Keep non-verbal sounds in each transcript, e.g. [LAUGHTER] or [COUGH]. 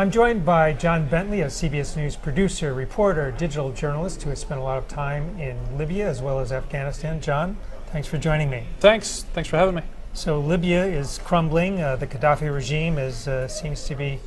I'm joined by John Bentley, a CBS News producer, reporter, digital journalist who has spent a lot of time in Libya as well as Afghanistan. John, thanks for joining me. Thanks. Thanks for having me. So Libya is crumbling. Uh, the Gaddafi regime is uh, seems to be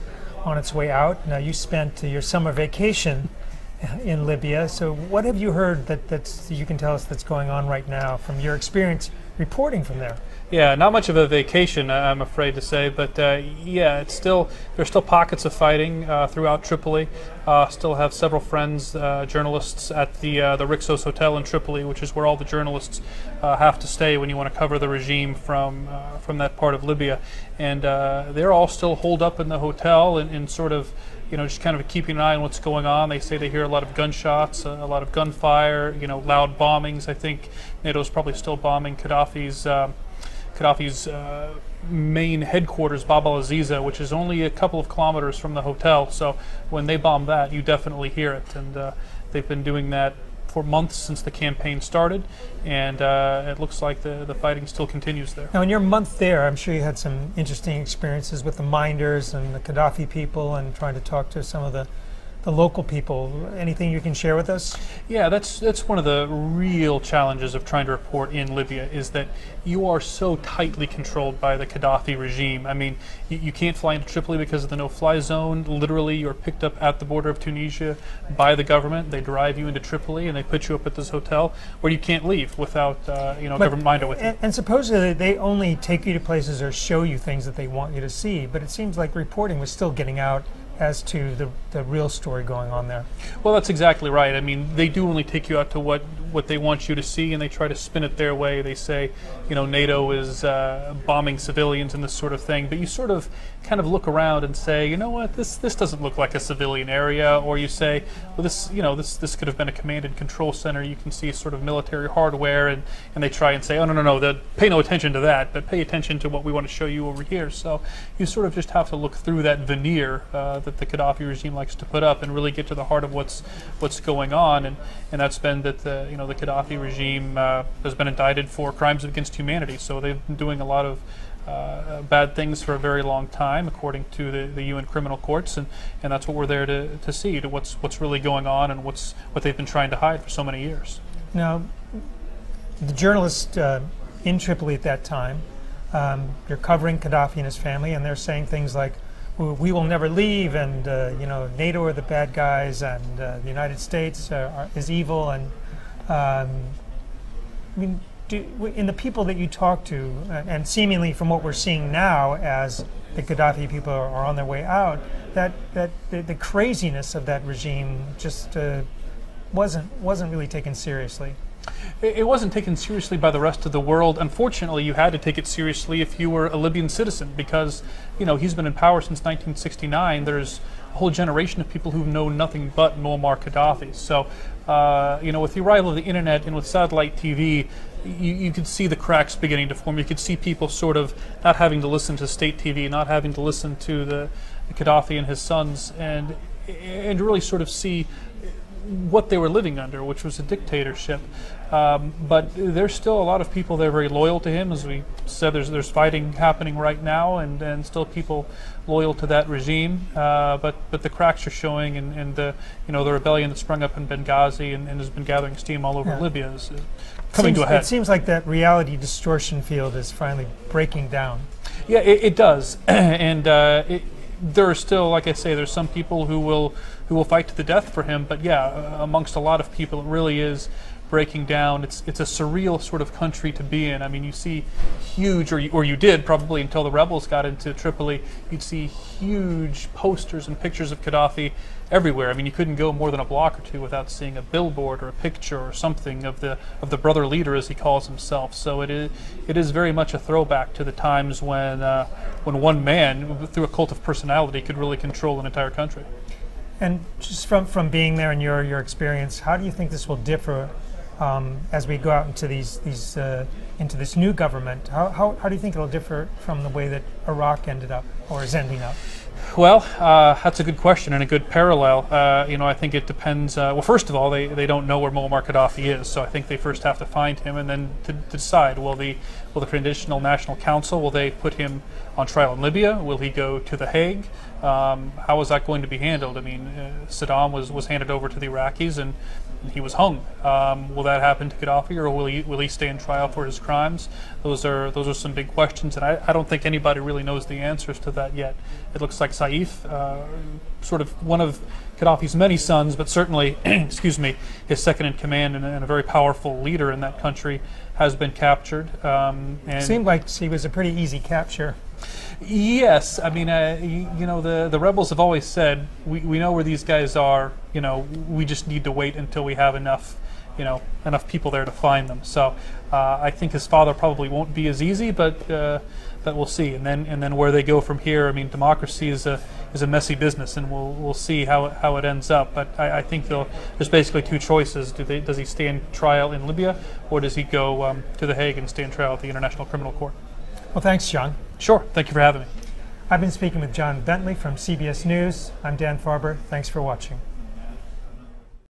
on its way out. Now you spent your summer vacation [LAUGHS] in Libya. So what have you heard that that's you can tell us that's going on right now from your experience reporting from there? Yeah, not much of a vacation, I'm afraid to say, but uh, yeah, it's still there's still pockets of fighting uh, throughout Tripoli. Uh, still have several friends, uh, journalists at the uh, the Rixos Hotel in Tripoli, which is where all the journalists uh, have to stay when you want to cover the regime from from that part of Libya, and they're all still holed up in the hotel and, sort of. You know, just kind of keeping an eye on what's going on. They say they hear a lot of gunshots, a lot of gunfire. You know, loud bombings. I think NATO's probably still bombing Gaddafi's um, Gaddafi's uh, main headquarters, Bab al Azizia, which is only a couple of kilometers from the hotel. So when they bomb that, you definitely hear it. And uh, they've been doing that for months since the campaign started, and uh, it looks like the, the fighting still continues there. Now, in your month there, I'm sure you had some interesting experiences with the minders and the Gaddafi people and trying to talk to some of the the local people. Anything you can share with us? Yeah, that's that's one of the real challenges of trying to report in Libya is that you are so tightly controlled by the Gaddafi regime. I mean, you, you can't fly into Tripoli because of the no-fly zone. Literally, you're picked up at the border of Tunisia by the government. They drive you into Tripoli and they put you up at this hotel where you can't leave without uh, you know but, government minder with and, you. And supposedly they only take you to places or show you things that they want you to see. But it seems like reporting was still getting out as to the, the real story going on there. Well, that's exactly right. I mean, they do only take you out to what, what they want you to see, and they try to spin it their way. They say, you know, NATO is uh, bombing civilians and this sort of thing. But you sort of kind of look around and say, you know what, this this doesn't look like a civilian area. Or you say, well, this you know this this could have been a command and control center. You can see sort of military hardware, and, and they try and say, oh no no no, pay no attention to that, but pay attention to what we want to show you over here. So you sort of just have to look through that veneer uh, that the Gaddafi regime likes to put up and really get to the heart of what's what's going on. And, and that's been that the you know the Gaddafi regime uh, has been indicted for crimes against humanity. So they've been doing a lot of uh, bad things for a very long time, according to the, the UN criminal courts, and, and that's what we're there to, to see, to what's what's really going on and what's what they've been trying to hide for so many years. Now, the journalists uh, in Tripoli at that time, um, they're covering Gaddafi and his family, and they're saying things like, we will never leave, and uh, you know NATO are the bad guys, and uh, the United States are, is evil, and um, I mean, do, in the people that you talk to, uh, and seemingly from what we're seeing now, as the Gaddafi people are, are on their way out, that that the, the craziness of that regime just uh, wasn't wasn't really taken seriously. It wasn't taken seriously by the rest of the world. Unfortunately, you had to take it seriously if you were a Libyan citizen because, you know, he's been in power since 1969. There's a whole generation of people who know nothing but Muammar Gaddafi. So, uh, you know, with the arrival of the internet and with satellite TV, you, you could see the cracks beginning to form. You could see people sort of not having to listen to state TV, not having to listen to the, Gaddafi and his sons, and and really sort of see what they were living under, which was a dictatorship. Um, but there's still a lot of people that are very loyal to him. As we said, there's there's fighting happening right now, and, and still people loyal to that regime. Uh, but but the cracks are showing, and, and the you know the rebellion that sprung up in Benghazi and, and has been gathering steam all over yeah. Libya is coming seems, to a head. It seems like that reality distortion field is finally breaking down. Yeah, it, it does, [CLEARS THROAT] and uh, it, there are still, like I say, there's some people who will who will fight to the death for him. But yeah, amongst a lot of people, it really is breaking down. It's it's a surreal sort of country to be in. I mean, you see huge, or you, or you did probably until the rebels got into Tripoli. You'd see huge posters and pictures of Gaddafi everywhere. I mean, you couldn't go more than a block or two without seeing a billboard or a picture or something of the of the brother leader, as he calls himself. So it is it is very much a throwback to the times when uh, when one man, through a cult of personality, could really control an entire country. And just from, from being there and your, your experience, how do you think this will differ um, as we go out into these these uh, into this new government? How, how, how do you think it'll differ from the way that Iraq ended up or is ending up? Well, uh, that's a good question and a good parallel. Uh, you know, I think it depends. Uh, well, first of all, they, they don't know where Muammar Gaddafi is, so I think they first have to find him and then to, to decide will the will the Transitional National Council will they put him on trial in Libya? Will he go to the Hague? Um, how is that going to be handled? I mean, uh, Saddam was, was handed over to the Iraqis and he was hung. Um, will that happen to Gaddafi, or will he will he stay in trial for his crimes? Those are those are some big questions, and I, I don't think anybody really knows the answers to that yet. It looks like Saif, uh, sort of one of Gaddafi's many sons, but certainly, [CLEARS THROAT] excuse me, his second in command and, and, a very powerful leader in that country, has been captured. Um, and Seemed like he was a pretty easy capture. Yes, I mean, uh, you, you, know, the the rebels have always said we, we know where these guys are. You know, we just need to wait until we have enough, you know, enough people there to find them. So uh, I think his father probably won't be as easy, but uh, but we'll see. And then and then where they go from here. I mean, democracy is a is a messy business, and we'll we'll see how it, how it ends up. But I, I think there's basically two choices: Do they, does he stand trial in Libya, or does he go um, to the Hague and stand trial at the International Criminal Court? Well, thanks, John. Sure. Thank you for having me. I've been speaking with John Bentley from CBS News. I'm Dan Farber. Thanks for watching.